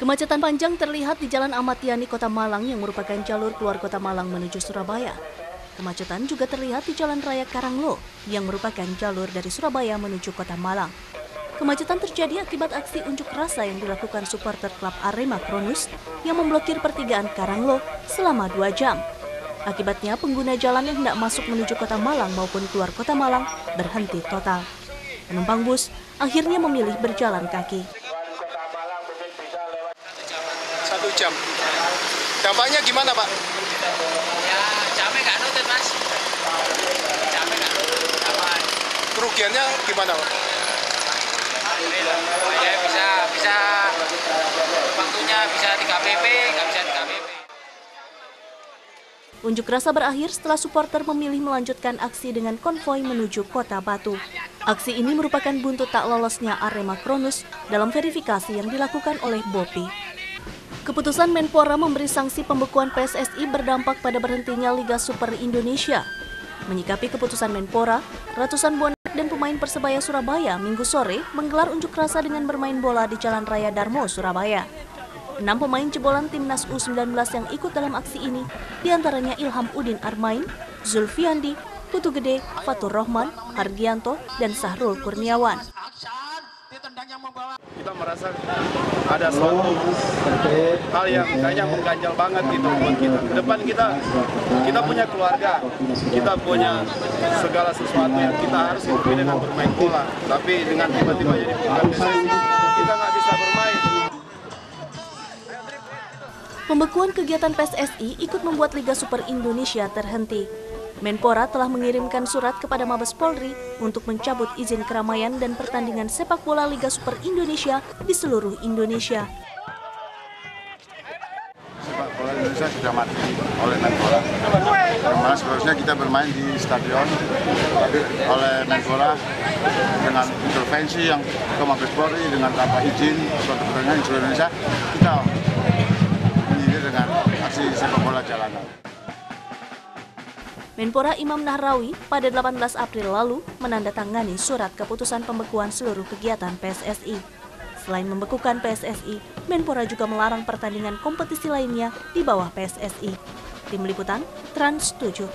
Kemacetan panjang terlihat di Jalan Ahmad Yani, Kota Malang yang merupakan jalur keluar Kota Malang menuju Surabaya. Kemacetan juga terlihat di Jalan Raya Karanglo yang merupakan jalur dari Surabaya menuju Kota Malang. Kemacetan terjadi akibat aksi unjuk rasa yang dilakukan supporter klub Arema Kronus yang memblokir pertigaan Karanglo selama dua jam. Akibatnya pengguna jalan yang hendak masuk menuju Kota Malang maupun keluar Kota Malang berhenti total. Penumpang bus akhirnya memilih berjalan kaki. Satu jam. Dampaknya gimana Pak? Ya, jamnya nggak nutut mas. Jamnya nggak nutut. Aman. Kerugiannya gimana Pak? Ya bisa bisa waktunya bisa 3 pp, nggak bisa 3 pp. Unjuk rasa berakhir setelah supporter memilih melanjutkan aksi dengan konvoi menuju kota Batu. Aksi ini merupakan buntut tak lolosnya Arema Kronus dalam verifikasi yang dilakukan oleh Bopi. Keputusan Menpora memberi sanksi pembekuan PSSI berdampak pada berhentinya Liga Super Indonesia. Menyikapi keputusan Menpora, ratusan bonek dan pemain Persebaya Surabaya minggu sore menggelar unjuk rasa dengan bermain bola di Jalan Raya Darmo, Surabaya. Enam pemain jebolan timnas U19 yang ikut dalam aksi ini, di antaranya Ilham Udin Armain, Zulfiandi, Putu Gede, Fatur Rohman, Hargianto, dan Sahrul Kurniawan. Kita merasa ada suatu hal yang kayaknya mengganjal banget gitu buat kita. Ke depan kita kita punya keluarga, kita punya segala sesuatu yang kita harus hidupi dengan bermain bola. Tapi dengan tiba-tiba jadi bukan kita nggak bisa bermain. Pembekuan kegiatan PSSI ikut membuat Liga Super Indonesia terhenti. Menpora telah mengirimkan surat kepada Mabes Polri untuk mencabut izin keramaian dan pertandingan sepak bola Liga Super Indonesia di seluruh Indonesia. sepak bola Indonesia sudah mati oleh Menpora. Karena seharusnya kita bermain di stadion oleh Menpora dengan intervensi yang ke Mabes Polri dengan tanpa izin suatu pertandingan di seluruh Indonesia kita dengan aksi sepak bola jalanan. Menpora Imam Nahrawi pada 18 April lalu menandatangani surat keputusan pembekuan seluruh kegiatan PSSI. Selain membekukan PSSI, Menpora juga melarang pertandingan kompetisi lainnya di bawah PSSI. Tim Liputan Trans 7